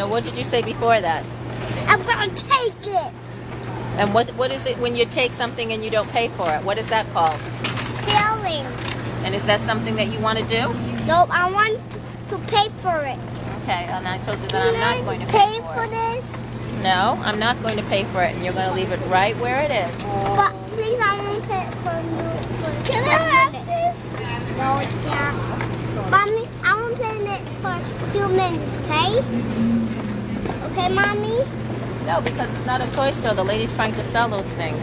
No, what did you say before that? I'm gonna take it. And what what is it when you take something and you don't pay for it? What is that called? Stealing. And is that something that you want to do? Nope, I want to pay for it. Okay, and I told you that I'm not going to pay pay for for it. this? No, I'm not going to pay for it, and you're going to leave it right where it is. But please, I won't pay it for you. Can I have this? No, you can't. Mommy, I won't pay it for a few okay? Okay, mommy? No, because it's not a toy store. The lady's trying to sell those things.